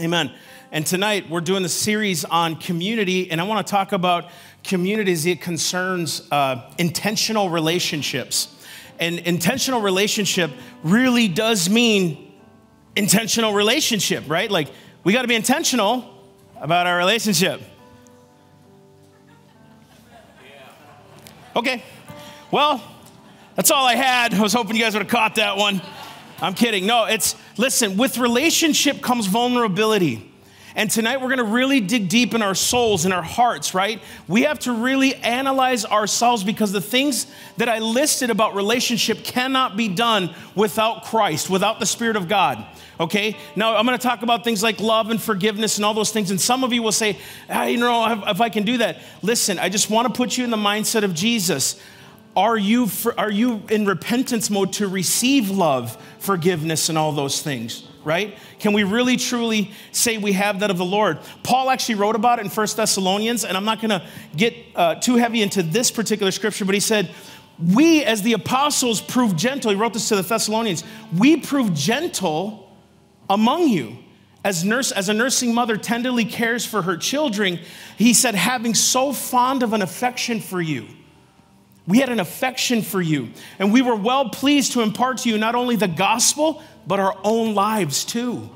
Amen. And tonight we're doing a series on community, and I want to talk about community as it concerns uh, intentional relationships. And intentional relationship really does mean intentional relationship, right? Like we got to be intentional about our relationship. Okay, well, that's all I had. I was hoping you guys would have caught that one. I'm kidding. No, it's, listen, with relationship comes vulnerability. And tonight we're gonna really dig deep in our souls in our hearts, right? We have to really analyze ourselves because the things that I listed about relationship cannot be done without Christ, without the Spirit of God. Okay? Now I'm gonna talk about things like love and forgiveness and all those things. And some of you will say, ah, you know, if I can do that. Listen, I just wanna put you in the mindset of Jesus. Are you, for, are you in repentance mode to receive love, forgiveness, and all those things? Right? Can we really truly say we have that of the Lord? Paul actually wrote about it in First Thessalonians, and I'm not gonna get uh, too heavy into this particular scripture, but he said, We, as the apostles, prove gentle. He wrote this to the Thessalonians. We prove gentle among you. As, nurse, as a nursing mother tenderly cares for her children, he said, having so fond of an affection for you. We had an affection for you, and we were well pleased to impart to you not only the gospel, but our own lives too.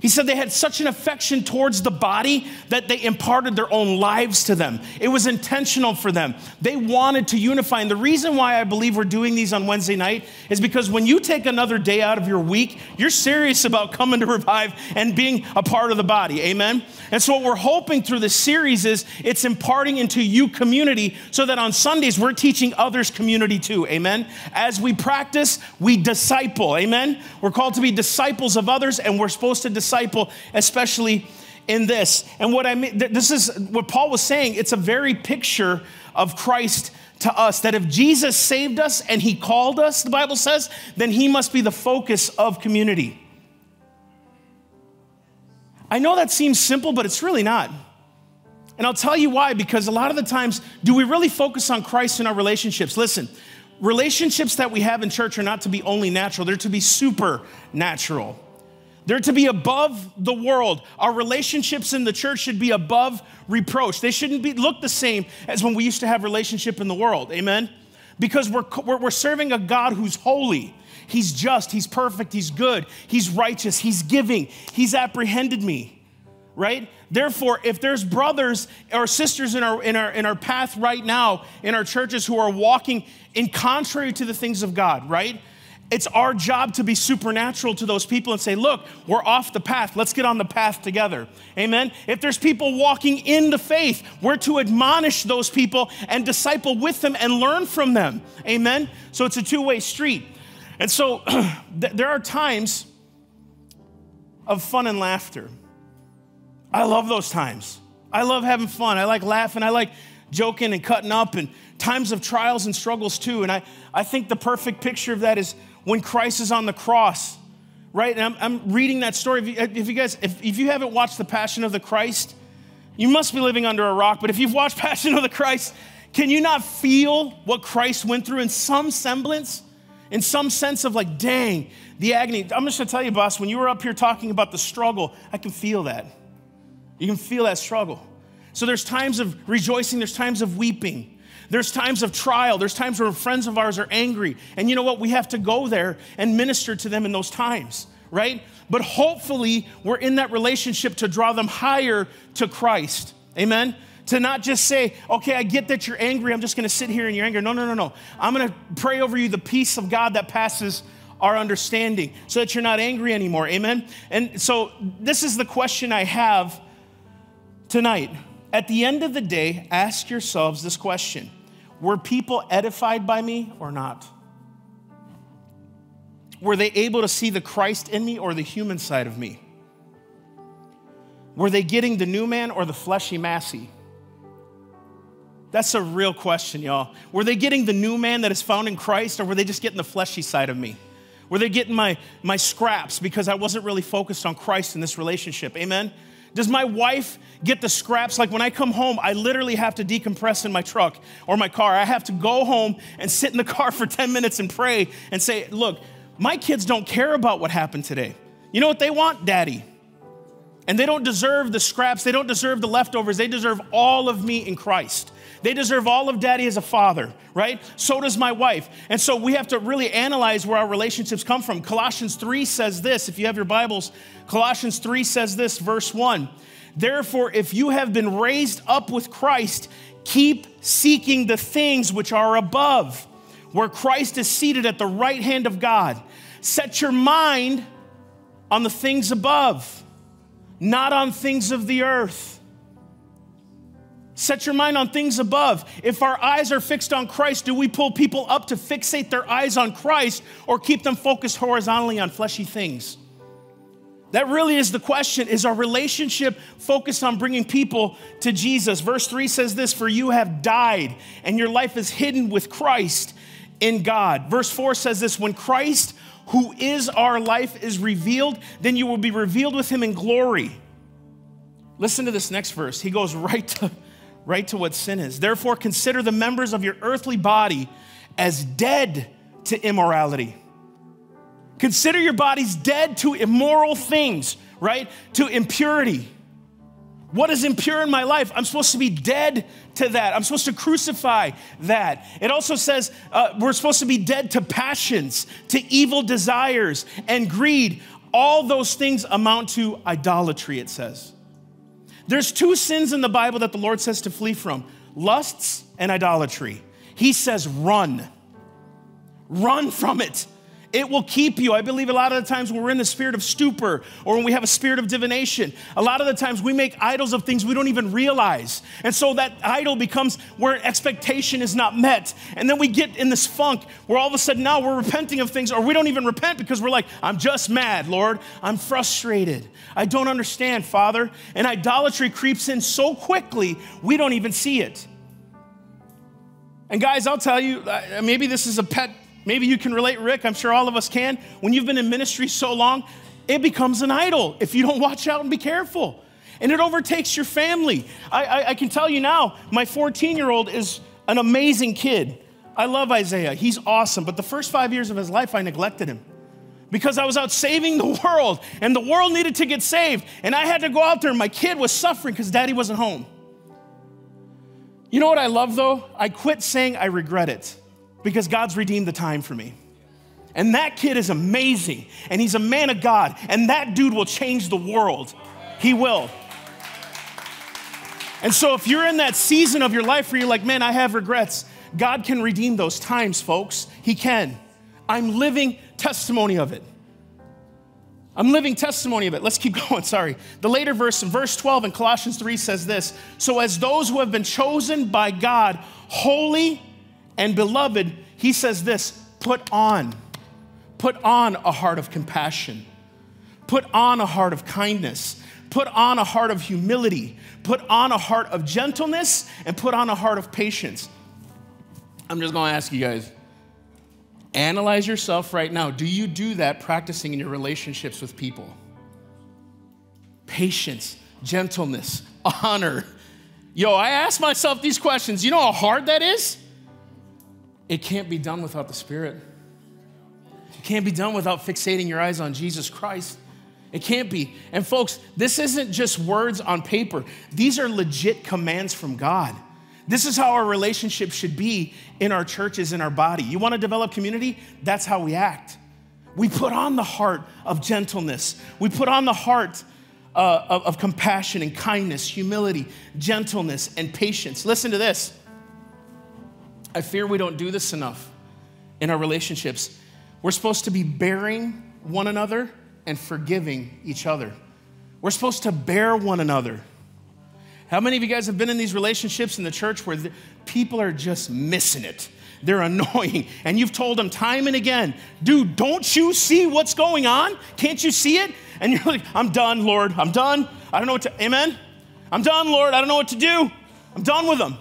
He said they had such an affection towards the body that they imparted their own lives to them. It was intentional for them. They wanted to unify. And the reason why I believe we're doing these on Wednesday night is because when you take another day out of your week, you're serious about coming to revive and being a part of the body. Amen? And so, what we're hoping through this series is it's imparting into you community so that on Sundays we're teaching others community too. Amen? As we practice, we disciple. Amen? We're called to be disciples of others and we're supposed to disciple disciple, especially in this. And what I mean, this is what Paul was saying, it's a very picture of Christ to us that if Jesus saved us and he called us, the Bible says, then he must be the focus of community. I know that seems simple, but it's really not. And I'll tell you why, because a lot of the times, do we really focus on Christ in our relationships? Listen, relationships that we have in church are not to be only natural, they're to be supernatural. They're to be above the world. Our relationships in the church should be above reproach. They shouldn't be, look the same as when we used to have relationship in the world. Amen? Because we're, we're, we're serving a God who's holy. He's just, he's perfect, he's good, he's righteous, he's giving, he's apprehended me. Right? Therefore, if there's brothers or sisters in our, in, our, in our path right now in our churches who are walking in contrary to the things of God, right? It's our job to be supernatural to those people and say, look, we're off the path. Let's get on the path together. Amen. If there's people walking in the faith, we're to admonish those people and disciple with them and learn from them. Amen. So it's a two way street. And so there are times of fun and laughter. I love those times. I love having fun. I like laughing. I like joking and cutting up and times of trials and struggles too. And I, I think the perfect picture of that is when Christ is on the cross, right? And I'm, I'm reading that story. If you, if you guys, if, if you haven't watched The Passion of the Christ, you must be living under a rock. But if you've watched Passion of the Christ, can you not feel what Christ went through in some semblance? In some sense of like, dang, the agony. I'm just gonna tell you, boss, when you were up here talking about the struggle, I can feel that. You can feel that struggle. So there's times of rejoicing, there's times of weeping. There's times of trial. There's times where friends of ours are angry. And you know what? We have to go there and minister to them in those times, right? But hopefully, we're in that relationship to draw them higher to Christ. Amen? To not just say, okay, I get that you're angry. I'm just going to sit here in your anger. No, no, no, no. I'm going to pray over you the peace of God that passes our understanding so that you're not angry anymore. Amen? And so, this is the question I have tonight. At the end of the day, ask yourselves this question Were people edified by me or not? Were they able to see the Christ in me or the human side of me? Were they getting the new man or the fleshy Massey? That's a real question, y'all. Were they getting the new man that is found in Christ or were they just getting the fleshy side of me? Were they getting my, my scraps because I wasn't really focused on Christ in this relationship? Amen? Does my wife get the scraps? Like when I come home, I literally have to decompress in my truck or my car. I have to go home and sit in the car for 10 minutes and pray and say, Look, my kids don't care about what happened today. You know what they want? Daddy. And they don't deserve the scraps, they don't deserve the leftovers, they deserve all of me in Christ. They deserve all of daddy as a father, right? So does my wife. And so we have to really analyze where our relationships come from. Colossians 3 says this, if you have your Bibles, Colossians 3 says this, verse 1. Therefore, if you have been raised up with Christ, keep seeking the things which are above, where Christ is seated at the right hand of God. Set your mind on the things above, not on things of the earth. Set your mind on things above. If our eyes are fixed on Christ, do we pull people up to fixate their eyes on Christ or keep them focused horizontally on fleshy things? That really is the question. Is our relationship focused on bringing people to Jesus? Verse 3 says this For you have died, and your life is hidden with Christ in God. Verse 4 says this When Christ, who is our life, is revealed, then you will be revealed with him in glory. Listen to this next verse. He goes right to right to what sin is. Therefore, consider the members of your earthly body as dead to immorality. Consider your bodies dead to immoral things, right? To impurity. What is impure in my life? I'm supposed to be dead to that. I'm supposed to crucify that. It also says uh, we're supposed to be dead to passions, to evil desires, and greed. All those things amount to idolatry, it says. There's two sins in the Bible that the Lord says to flee from lusts and idolatry. He says, run. Run from it. It will keep you. I believe a lot of the times when we're in the spirit of stupor or when we have a spirit of divination, a lot of the times we make idols of things we don't even realize. And so that idol becomes where expectation is not met. And then we get in this funk where all of a sudden now we're repenting of things or we don't even repent because we're like, I'm just mad, Lord. I'm frustrated. I don't understand, Father. And idolatry creeps in so quickly, we don't even see it. And guys, I'll tell you, maybe this is a pet Maybe you can relate, Rick. I'm sure all of us can. When you've been in ministry so long, it becomes an idol if you don't watch out and be careful. And it overtakes your family. I, I, I can tell you now, my 14 year old is an amazing kid. I love Isaiah. He's awesome. But the first five years of his life, I neglected him because I was out saving the world and the world needed to get saved. And I had to go out there and my kid was suffering because daddy wasn't home. You know what I love though? I quit saying I regret it because God's redeemed the time for me. And that kid is amazing, and he's a man of God, and that dude will change the world. He will. And so, if you're in that season of your life where you're like, man, I have regrets, God can redeem those times, folks. He can. I'm living testimony of it. I'm living testimony of it. Let's keep going. Sorry. The later verse verse 12 in Colossians 3 says this So, as those who have been chosen by God, holy and beloved, he says this put on, put on a heart of compassion, put on a heart of kindness, put on a heart of humility, put on a heart of gentleness, and put on a heart of patience. I'm just gonna ask you guys analyze yourself right now. Do you do that practicing in your relationships with people? Patience, gentleness, honor. Yo, I ask myself these questions. You know how hard that is? It can't be done without the Spirit. It can't be done without fixating your eyes on Jesus Christ. It can't be. And folks, this isn't just words on paper, these are legit commands from God. This is how our relationship should be in our churches, in our body. You want to develop community? That's how we act. We put on the heart of gentleness, we put on the heart uh, of, of compassion and kindness, humility, gentleness, and patience. Listen to this. I fear we don't do this enough in our relationships. We're supposed to be bearing one another and forgiving each other. We're supposed to bear one another. How many of you guys have been in these relationships in the church where the, people are just missing it? They're annoying. And you've told them time and again, dude, don't you see what's going on? Can't you see it? And you're like, I'm done, Lord. I'm done. I don't know what to, amen? I'm done, Lord. I don't know what to do. I'm done with them.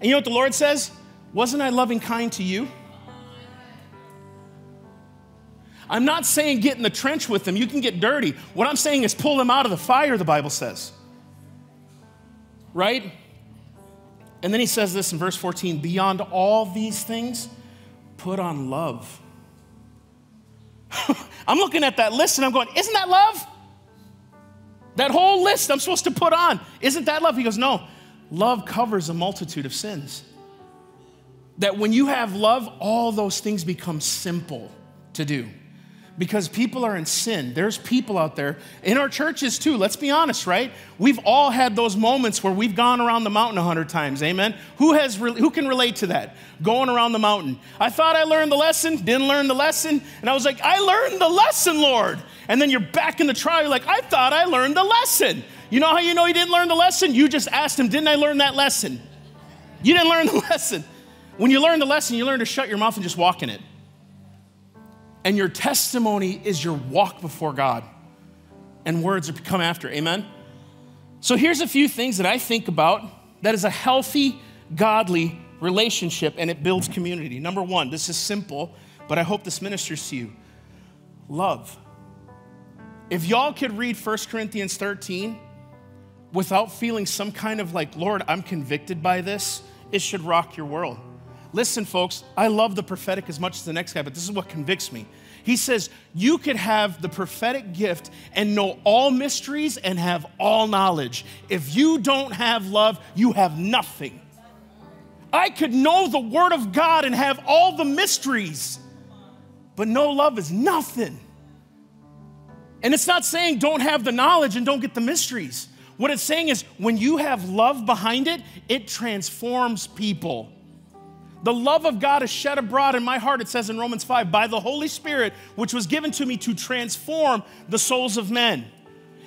And you know what the Lord says? Wasn't I loving kind to you? I'm not saying get in the trench with them. You can get dirty. What I'm saying is pull them out of the fire, the Bible says. Right? And then he says this in verse 14 beyond all these things, put on love. I'm looking at that list and I'm going, isn't that love? That whole list I'm supposed to put on. Isn't that love? He goes, No, love covers a multitude of sins. That when you have love, all those things become simple to do because people are in sin. There's people out there in our churches too. Let's be honest, right? We've all had those moments where we've gone around the mountain a hundred times. Amen. Who has who can relate to that? Going around the mountain. I thought I learned the lesson, didn't learn the lesson, and I was like, I learned the lesson, Lord. And then you're back in the trial. You're like, I thought I learned the lesson. You know how you know you didn't learn the lesson? You just asked him, didn't I learn that lesson? You didn't learn the lesson. When you learn the lesson, you learn to shut your mouth and just walk in it and your testimony is your walk before God. And words come after. Amen? So here's a few things that I think about that is a healthy, godly relationship and it builds community. Number one, this is simple, but I hope this ministers to you love. If y'all could read 1 Corinthians 13 without feeling some kind of like, Lord, I'm convicted by this, it should rock your world. Listen, folks, I love the prophetic as much as the next guy, but this is what convicts me. He says, You could have the prophetic gift and know all mysteries and have all knowledge. If you don't have love, you have nothing. I could know the Word of God and have all the mysteries, but no love is nothing. And it's not saying don't have the knowledge and don't get the mysteries. What it's saying is when you have love behind it, it transforms people. The love of God is shed abroad in my heart, it says in Romans 5, by the Holy Spirit, which was given to me to transform the souls of men.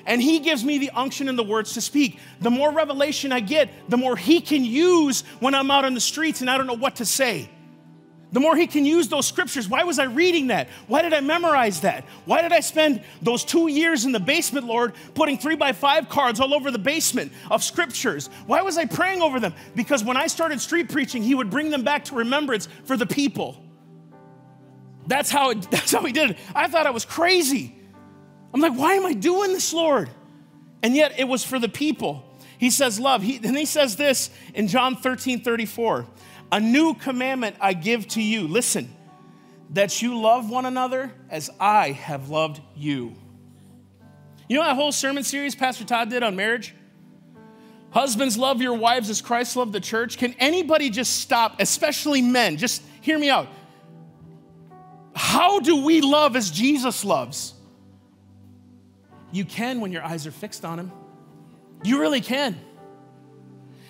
And He gives me the unction and the words to speak. The more revelation I get, the more He can use when I'm out on the streets and I don't know what to say the more he can use those scriptures. Why was I reading that? Why did I memorize that? Why did I spend those two years in the basement, Lord, putting three by five cards all over the basement of scriptures? Why was I praying over them? Because when I started street preaching, he would bring them back to remembrance for the people. That's how, it, that's how he did it. I thought I was crazy. I'm like, why am I doing this, Lord? And yet it was for the people. He says, love. He, and he says this in John 13 34. A new commandment I give to you. Listen, that you love one another as I have loved you. You know that whole sermon series Pastor Todd did on marriage? Husbands, love your wives as Christ loved the church. Can anybody just stop, especially men? Just hear me out. How do we love as Jesus loves? You can when your eyes are fixed on Him. You really can.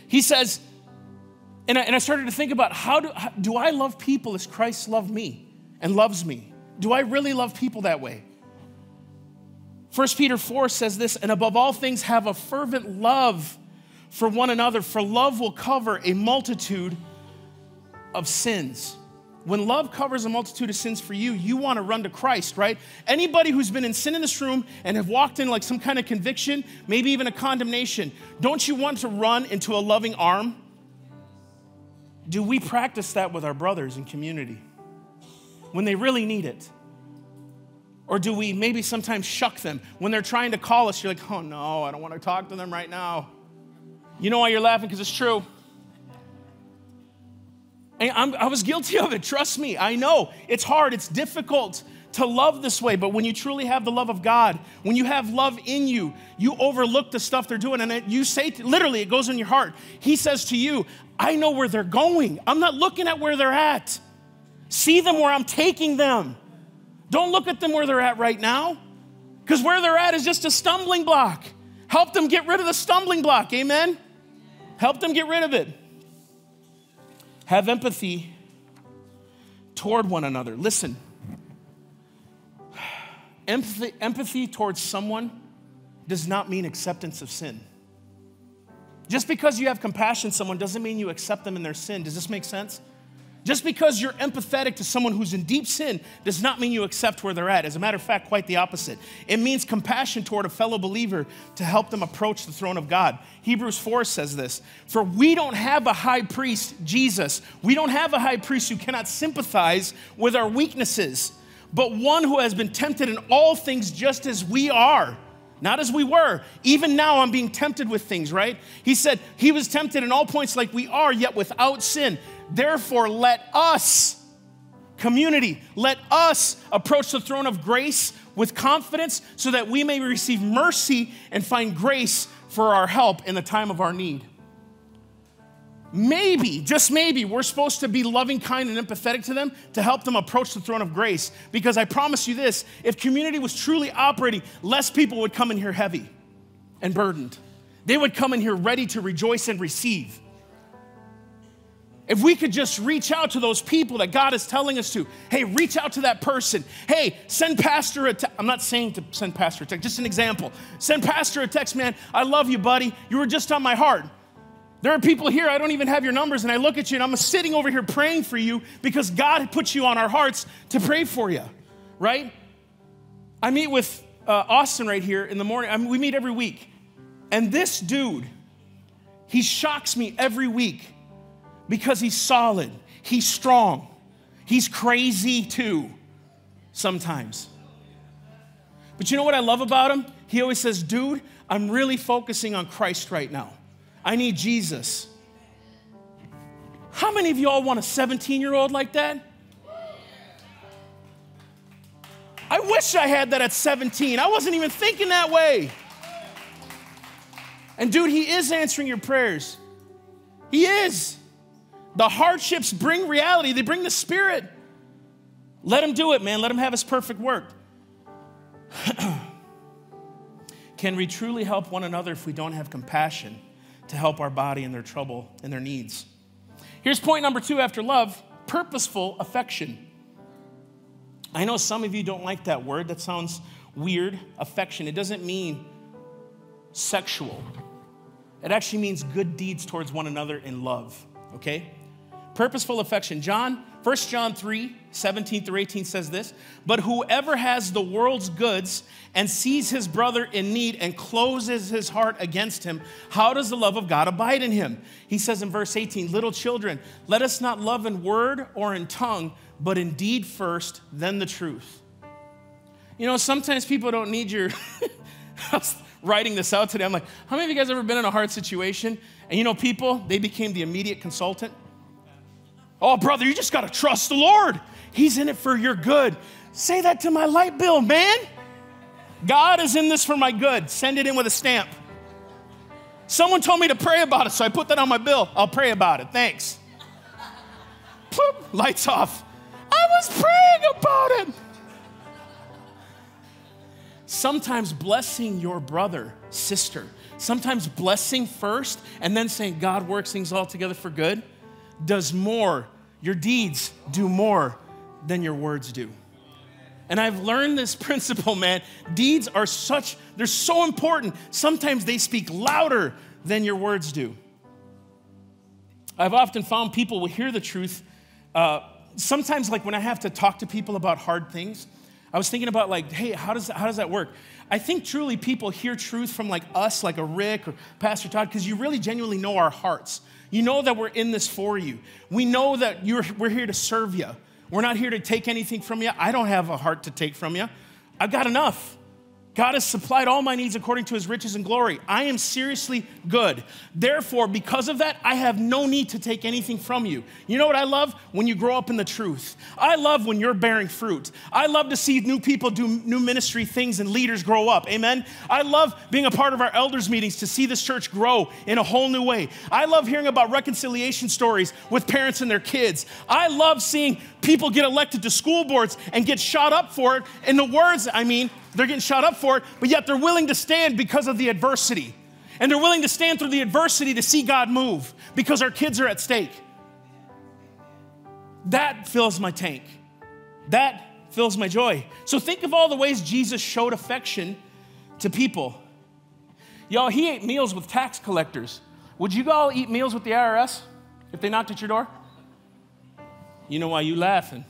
He says, and I, and I started to think about how do, how do I love people as Christ loved me and loves me? Do I really love people that way? 1 Peter 4 says this, and above all things, have a fervent love for one another, for love will cover a multitude of sins. When love covers a multitude of sins for you, you want to run to Christ, right? Anybody who's been in sin in this room and have walked in like some kind of conviction, maybe even a condemnation, don't you want to run into a loving arm? Do we practice that with our brothers in community when they really need it? Or do we maybe sometimes shuck them when they're trying to call us? You're like, oh no, I don't want to talk to them right now. You know why you're laughing? Because it's true. I was guilty of it. Trust me. I know it's hard, it's difficult to love this way. But when you truly have the love of God, when you have love in you, you overlook the stuff they're doing. And you say, literally, it goes in your heart. He says to you, I know where they're going. I'm not looking at where they're at. See them where I'm taking them. Don't look at them where they're at right now, because where they're at is just a stumbling block. Help them get rid of the stumbling block. Amen? Help them get rid of it. Have empathy toward one another. Listen Empathy, empathy towards someone does not mean acceptance of sin. Just because you have compassion someone doesn't mean you accept them in their sin. Does this make sense? Just because you're empathetic to someone who's in deep sin does not mean you accept where they're at. As a matter of fact, quite the opposite. It means compassion toward a fellow believer to help them approach the throne of God. Hebrews 4 says this For we don't have a high priest, Jesus. We don't have a high priest who cannot sympathize with our weaknesses but one who has been tempted in all things just as we are. Not as we were. Even now, I'm being tempted with things, right? He said, He was tempted in all points like we are, yet without sin. Therefore, let us, community, let us approach the throne of grace with confidence so that we may receive mercy and find grace for our help in the time of our need. Maybe, just maybe, we're supposed to be loving, kind, and empathetic to them to help them approach the throne of grace. Because I promise you this if community was truly operating, less people would come in here heavy and burdened. They would come in here ready to rejoice and receive. If we could just reach out to those people that God is telling us to, hey, reach out to that person. Hey, send pastor a text. I'm not saying to send pastor a text, just an example. Send pastor a text, man. I love you, buddy. You were just on my heart. There are people here, I don't even have your numbers, and I look at you and I'm sitting over here praying for you because God put you on our hearts to pray for you, right? I meet with uh, Austin right here in the morning. I mean, we meet every week. And this dude, he shocks me every week because he's solid, he's strong, he's crazy too, sometimes. But you know what I love about him? He always says, Dude, I'm really focusing on Christ right now. I need Jesus. How many of y'all want a 17 year old like that? I wish I had that at 17. I wasn't even thinking that way. And dude, he is answering your prayers. He is. The hardships bring reality, they bring the Spirit. Let Him do it, man. Let Him have His perfect work. Can we truly help one another if we don't have compassion to help our body in their trouble and their needs? Here's point number two after love purposeful affection. I know some of you don't like that word, that sounds weird. Affection, it doesn't mean sexual, it actually means good deeds towards one another in love, okay? Purposeful affection. John, 1 John 3, 17 through 18 says this But whoever has the world's goods and sees his brother in need and closes his heart against him, how does the love of God abide in him? He says in verse 18, Little children, let us not love in word or in tongue, but in deed first, then the truth. You know, sometimes people don't need your. Writing this out today. I'm like, how many of you guys ever been in a hard situation? And you know, people, they became the immediate consultant. Oh, brother, you just got to trust the Lord. He's in it for your good. Say that to my light bill, man. God is in this for my good. Send it in with a stamp. Someone told me to pray about it, so I put that on my bill. I'll pray about it. Thanks. Lights off. I was praying about it. Sometimes blessing your brother, sister, sometimes blessing first and then saying God works things all together for good does more, your deeds do more than your words do. And I've learned this principle, man. Deeds are such, they're so important. Sometimes they speak louder than your words do. I've often found people will hear the truth. Uh, sometimes, like when I have to talk to people about hard things, I was thinking about like, hey, how does that, how does that work? I think truly people hear truth from like us, like a Rick or Pastor Todd, because you really genuinely know our hearts. You know that we're in this for you. We know that you're, we're here to serve you. We're not here to take anything from you. I don't have a heart to take from you. I've got enough. God has supplied all my needs according to his riches and glory. I am seriously good. Therefore, because of that, I have no need to take anything from you. You know what I love? When you grow up in the truth. I love when you're bearing fruit. I love to see new people do new ministry things and leaders grow up. Amen. I love being a part of our elders' meetings to see this church grow in a whole new way. I love hearing about reconciliation stories with parents and their kids. I love seeing people get elected to school boards and get shot up for it. In the words, I mean, they're getting shot up for it, but yet they're willing to stand because of the adversity. And they're willing to stand through the adversity to see God move because our kids are at stake. That fills my tank. That fills my joy. So think of all the ways Jesus showed affection to people. Y'all, he ate meals with tax collectors. Would you all eat meals with the IRS if they knocked at your door? You know why you laughing?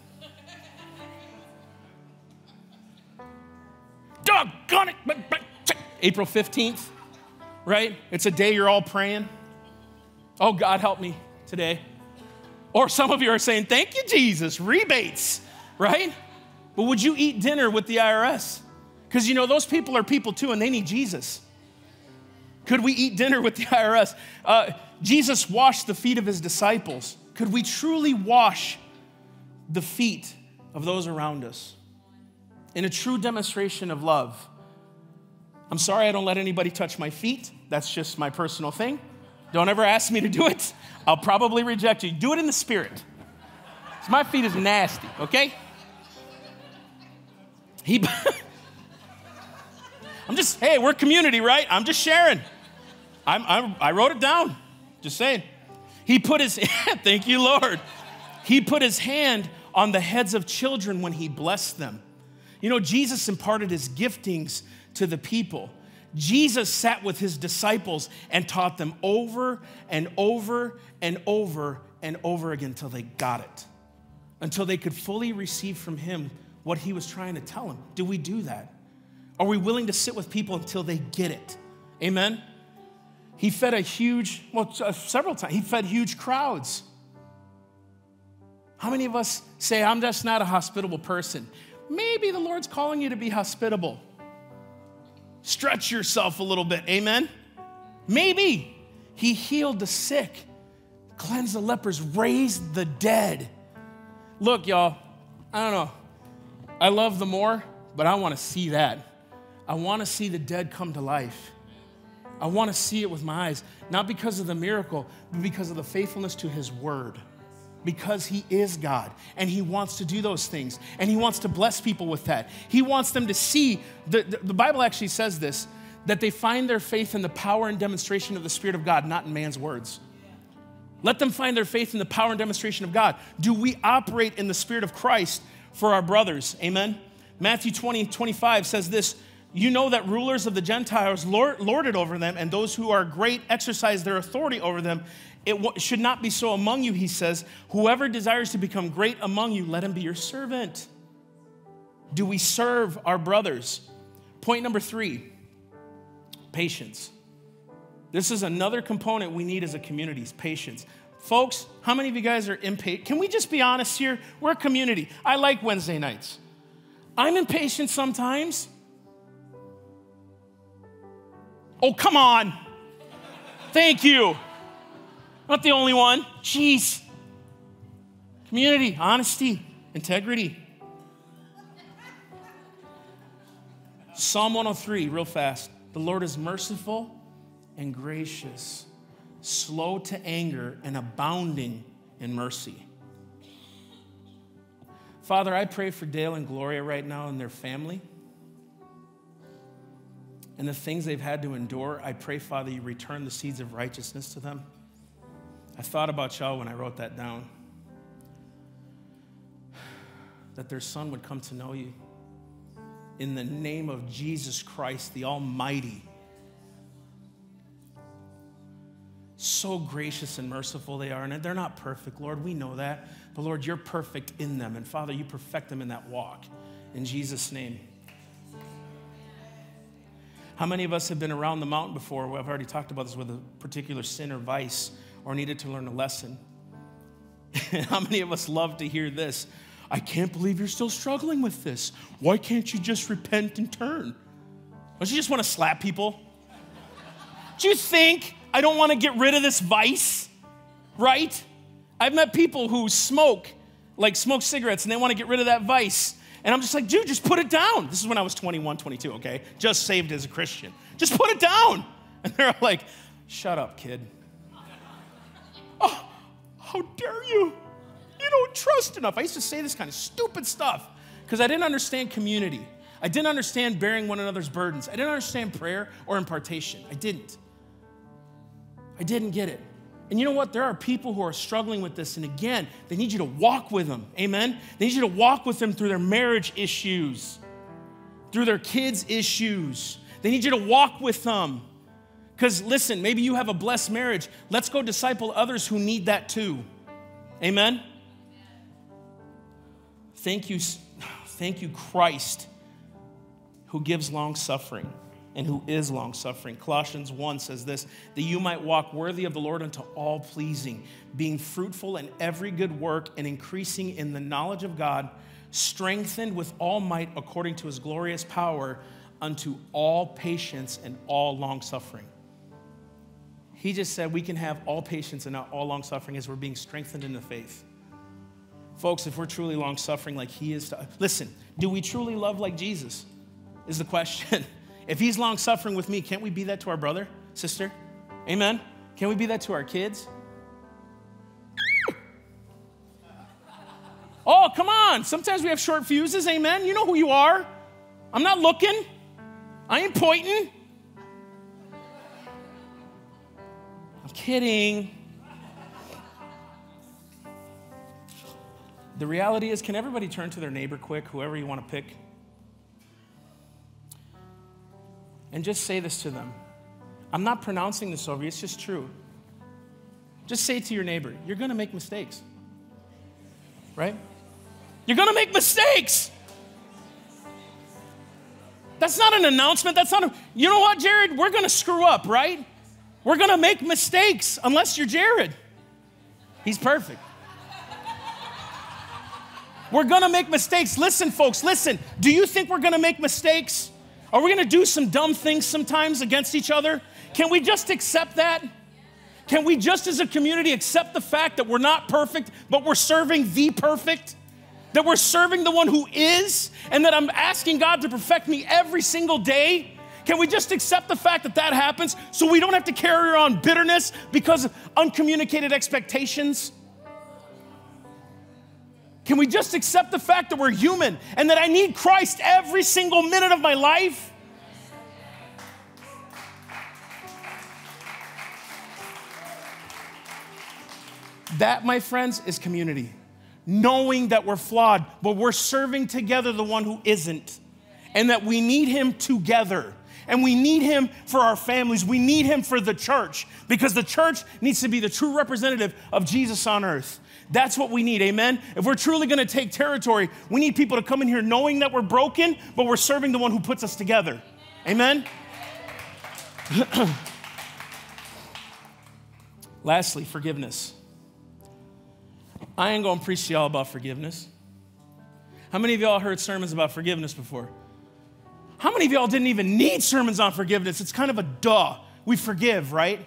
Doggone it. April 15th, right? It's a day you're all praying. Oh, God, help me today. Or some of you are saying, Thank you, Jesus, rebates, right? But would you eat dinner with the IRS? Because you know, those people are people too, and they need Jesus. Could we eat dinner with the IRS? Uh, Jesus washed the feet of his disciples. Could we truly wash the feet of those around us? In a true demonstration of love. I'm sorry I don't let anybody touch my feet. That's just my personal thing. Don't ever ask me to do it. I'll probably reject you. Do it in the spirit. My feet is nasty, okay? He I'm just, hey, we're community, right? I'm just sharing. I'm, I'm, i wrote it down. Just saying. He put his, thank you, Lord. He put his hand on the heads of children when he blessed them. You know, Jesus imparted his giftings to the people. Jesus sat with his disciples and taught them over and over and over and over again until they got it, until they could fully receive from him what he was trying to tell them. Do we do that? Are we willing to sit with people until they get it? Amen? He fed a huge, well, uh, several times, he fed huge crowds. How many of us say, I'm just not a hospitable person? Maybe the Lord's calling you to be hospitable. Stretch yourself a little bit, amen? Maybe. He healed the sick, cleansed the lepers, raised the dead. Look, y'all, I don't know. I love the more, but I want to see that. I want to see the dead come to life. I want to see it with my eyes, not because of the miracle, but because of the faithfulness to his word because He is God and He wants to do those things and He wants to bless people with that. He wants them to see, the, the, the, Bible actually says this, that they find their faith in the power and demonstration of the Spirit of God, not in man's words. Let them find their faith in the power and demonstration of God. Do we operate in the Spirit of Christ for our brothers? Amen. Matthew 20, 25 says this You know that rulers of the Gentiles lord, lord it over them, and those who are great exercise their authority over them. It should not be so among you, he says. Whoever desires to become great among you, let him be your servant. Do we serve our brothers? Point number three patience. This is another component we need as a community is patience. Folks, how many of you guys are impatient? Can we just be honest here? We're a community. I like Wednesday nights. I'm impatient sometimes. Oh, come on. Thank you. Not the only one. Jeez. Community, honesty, integrity. Psalm 103, real fast. The Lord is merciful and gracious, slow to anger, and abounding in mercy. Father, I pray for Dale and Gloria right now and their family and the things they've had to endure. I pray, Father, you return the seeds of righteousness to them. I thought about y'all when I wrote that down. That their son would come to know you. In the name of Jesus Christ, the Almighty. So gracious and merciful they are. And they're not perfect, Lord. We know that. But Lord, you're perfect in them. And Father, you perfect them in that walk. In Jesus' name. How many of us have been around the mountain before? I've already talked about this with a particular sin or vice or needed to learn a lesson. How many of us love to hear this? I can't believe you're still struggling with this. Why can't you just repent and turn? Don't you just want to slap people? Do you think I don't want to get rid of this vice? Right? I've met people who smoke, like smoke cigarettes, and they want to get rid of that vice. And I'm just like, dude, just put it down. This is when I was 21, 22, okay? Just saved as a Christian. Just put it down. And they're like, shut up, kid. Oh, how dare you? You don't trust enough. I used to say this kind of stupid stuff because I didn't understand community. I didn't understand bearing one another's burdens. I didn't understand prayer or impartation. I didn't. I didn't get it. And you know what? There are people who are struggling with this. And again, they need you to walk with them. Amen? They need you to walk with them through their marriage issues, through their kids' issues. They need you to walk with them. Because listen, maybe you have a blessed marriage. Let's go disciple others who need that too. Amen? Thank you, thank you, Christ, who gives long suffering and who is long suffering. Colossians 1 says this that you might walk worthy of the Lord unto all pleasing, being fruitful in every good work and increasing in the knowledge of God, strengthened with all might according to his glorious power unto all patience and all long suffering he just said we can have all patience and all long suffering as we're being strengthened in the faith. Folks, if we're truly long suffering like he is to listen, do we truly love like Jesus? Is the question. if he's long suffering with me, can't we be that to our brother, sister? Amen? Can we be that to our kids? Oh, come on. Sometimes we have short fuses. Amen. You know who you are. I'm not looking, I ain't pointing. Kidding. The reality is, can everybody turn to their neighbor quick, whoever you want to pick? And just say this to them. I'm not pronouncing this over you, it's just true. Just say to your neighbor, you're going to make mistakes. Right? You're going to make mistakes. That's not an announcement. That's not a, you know what, Jared? We're going to screw up, right? We're to make mistakes unless you're Jared. He's perfect. We're gonna make mistakes. Listen, folks, listen. Do you think we're gonna make mistakes? Are we gonna do some dumb things sometimes against each other? Can we just accept that? Can we just as a community accept the fact that we're not perfect, but we're serving the perfect? That we're serving the one who is, and that I'm asking God to perfect me every single day? Can we just accept the fact that that happens so we don't have to carry on bitterness because of uncommunicated expectations? Can we just accept the fact that we're human and that I need Christ every single minute of my life? That, my friends, is community. Knowing that we're flawed, but we're serving together the one who isn't, and that we need him together. And we need him for our families. We need him for the church because the church needs to be the true representative of Jesus on earth. That's what we need, amen? If we're truly gonna take territory, we need people to come in here knowing that we're broken, but we're serving the one who puts us together, amen? Lastly, forgiveness. I ain't gonna preach to y'all about forgiveness. How many of y'all heard sermons about forgiveness before? How many of y'all didn't even need sermons on forgiveness? It's kind of a duh. We forgive, right?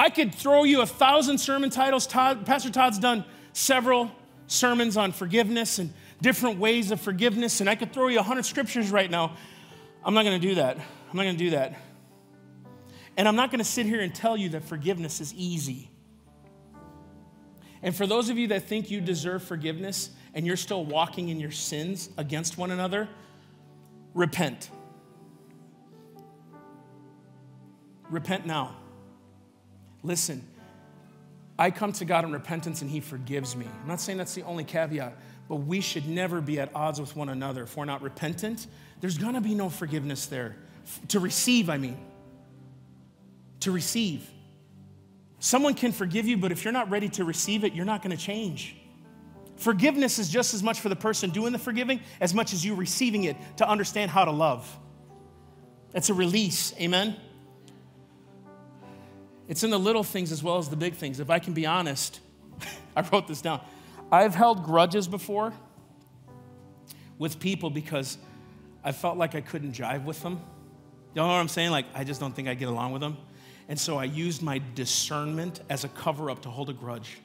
I could throw you a thousand sermon titles. Todd, Pastor Todd's done several sermons on forgiveness and different ways of forgiveness, and I could throw you a hundred scriptures right now. I'm not going to do that. I'm not going to do that. And I'm not going to sit here and tell you that forgiveness is easy. And for those of you that think you deserve forgiveness and you're still walking in your sins against one another, repent. Repent now. Listen, I come to God in repentance and He forgives me. I'm not saying that's the only caveat, but we should never be at odds with one another. If we're not repentant, there's gonna be no forgiveness there. To receive, I mean. To receive. Someone can forgive you, but if you're not ready to receive it, you're not gonna change. Forgiveness is just as much for the person doing the forgiving as much as you receiving it to understand how to love. It's a release, amen? It's in the little things as well as the big things. If I can be honest, I wrote this down. I've held grudges before with people because I felt like I couldn't jive with them. You know what I'm saying? Like, I just don't think I get along with them. And so I used my discernment as a cover up to hold a grudge.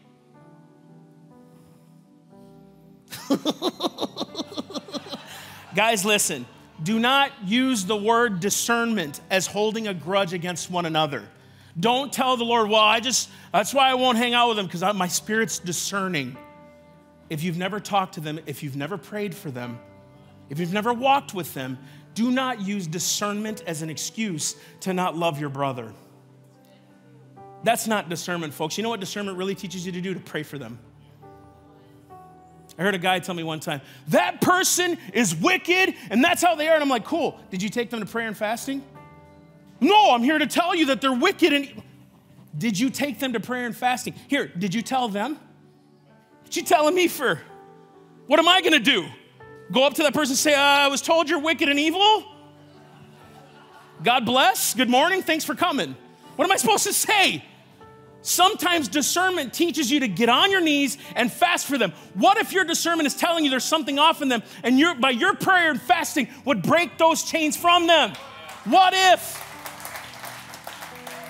Guys, listen. Do not use the word discernment as holding a grudge against one another. Don't tell the Lord, well, I just, that's why I won't hang out with them because my spirit's discerning. If you've never talked to them, if you've never prayed for them, if you've never walked with them, do not use discernment as an excuse to not love your brother. That's not discernment, folks. You know what discernment really teaches you to do? To pray for them. I heard a guy tell me one time, that person is wicked and that's how they are. And I'm like, cool. Did you take them to prayer and fasting? No, I'm here to tell you that they're wicked. And did you take them to prayer and fasting? Here, did you tell them? What you telling me for? What am I going to do? Go up to that person and say, uh, I was told you're wicked and evil? God bless. Good morning. Thanks for coming. What am I supposed to say? Sometimes discernment teaches you to get on your knees and fast for them. What if your discernment is telling you there's something off in them and your, by your prayer and fasting would break those chains from them? What if?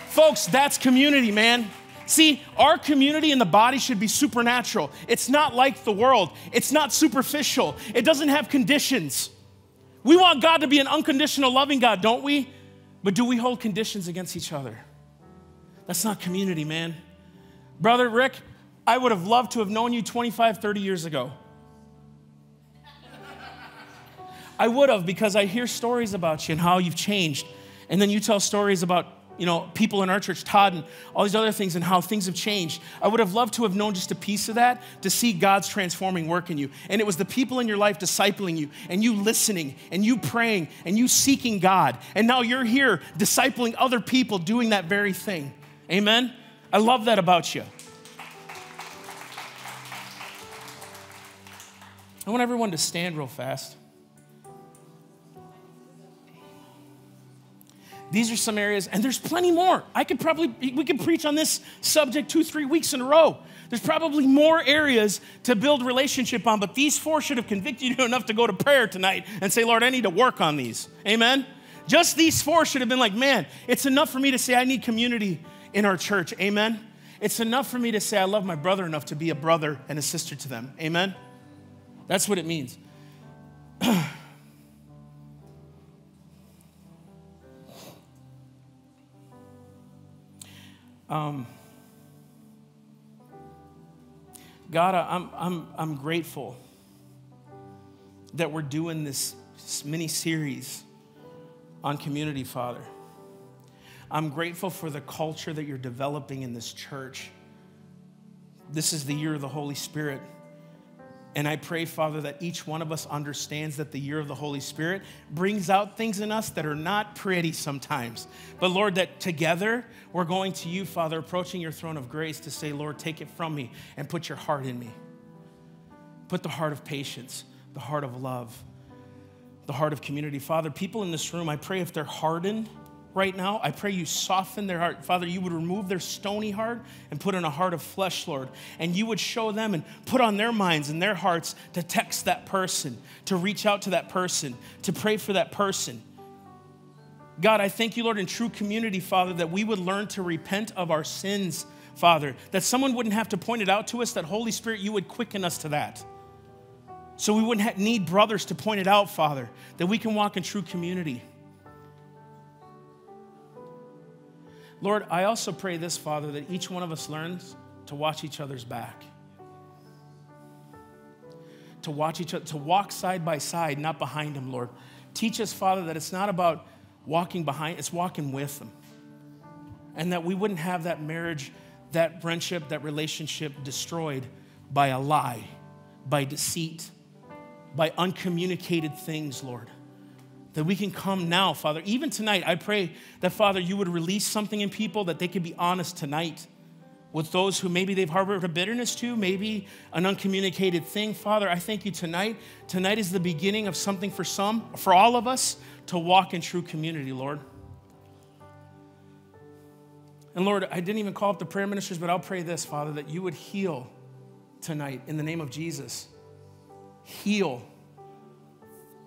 Folks, that's community, man. See, our community and the body should be supernatural. It's not like the world, it's not superficial, it doesn't have conditions. We want God to be an unconditional loving God, don't we? But do we hold conditions against each other? That's not community, man. Brother Rick, I would have loved to have known you 25, 30 years ago. I would have because I hear stories about you and how you've changed. And then you tell stories about, you know, people in our church, Todd and all these other things and how things have changed. I would have loved to have known just a piece of that to see God's transforming work in you. And it was the people in your life discipling you and you listening and you praying and you seeking God. And now you're here discipling other people doing that very thing. Amen? I love that about you. I want everyone to stand real fast. These are some areas, and there's plenty more. I could probably, we could preach on this subject two, three weeks in a row. There's probably more areas to build relationship on, but these four should have convicted you enough to go to prayer tonight and say, Lord, I need to work on these. Amen? Just these four should have been like, man, it's enough for me to say I need community in our church. Amen? It's enough for me to say I love my brother enough to be a brother and a sister to them. Amen? That's what it means. um, God, I'm, I'm, I'm grateful that we're doing this mini series on community, Father. I'm grateful for the culture that you're developing in this church. This is the year of the Holy Spirit. And I pray, Father, that each one of us understands that the year of the Holy Spirit brings out things in us that are not pretty sometimes. But Lord, that together we're going to you, Father, approaching your throne of grace to say, Lord, take it from me and put your heart in me. Put the heart of patience, the heart of love, the heart of community. Father, people in this room, I pray if they're hardened, right now. I pray you soften their heart. Father, you would remove their stony heart and put in a heart of flesh, Lord. And you would show them and put on their minds and their hearts to text that person, to reach out to that person, to pray for that person. God, I thank you, Lord, in true community, Father, that we would learn to repent of our sins, Father, that someone wouldn't have to point it out to us, that Holy Spirit, you would quicken us to that. So we wouldn't need brothers to point it out, Father, that we can walk in true community. Lord, I also pray this, Father, that each one of us learns to watch each other's back. To watch each other, to walk side by side, not behind them, Lord. Teach us, Father, that it's not about walking behind, it's walking with them. And that we wouldn't have that marriage, that friendship, that relationship destroyed by a lie, by deceit, by uncommunicated things, Lord that we can come now, Father. Even tonight, I pray that, Father, you would release something in people that they could be honest tonight with those who maybe they've harbored a bitterness to, maybe an uncommunicated thing. Father, I thank you tonight. Tonight is the beginning of something for some, for all of us, to walk in true community, Lord. And Lord, I didn't even call up the prayer ministers, but I'll pray this, Father, that you would heal tonight in the name of Jesus. Heal.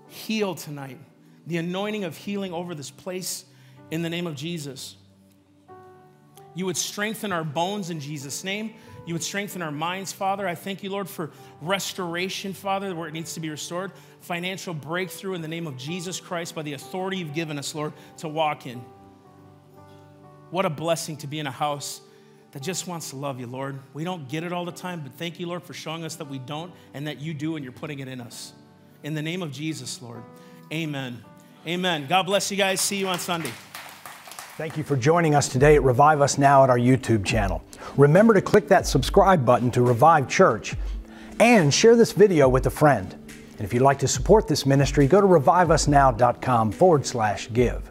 Heal tonight the anointing of healing over this place in the name of Jesus. You would strengthen our bones in Jesus' name. You would strengthen our minds, Father. I thank you, Lord, for restoration, Father, where it needs to be restored. Financial breakthrough in the name of Jesus Christ by the authority you've given us, Lord, to walk in. What a blessing to be in a house that just wants to love you, Lord. We don't get it all the time, but thank you, Lord, for showing us that we don't and that you do and you're putting it in us. In the name of Jesus, Lord, amen. Amen. God bless you guys. See you on Sunday. Thank you for joining us today at Revive Us Now at our YouTube channel. Remember to click that subscribe button to Revive Church and share this video with a friend. And if you'd like to support this ministry, go to reviveusnow.com forward slash give.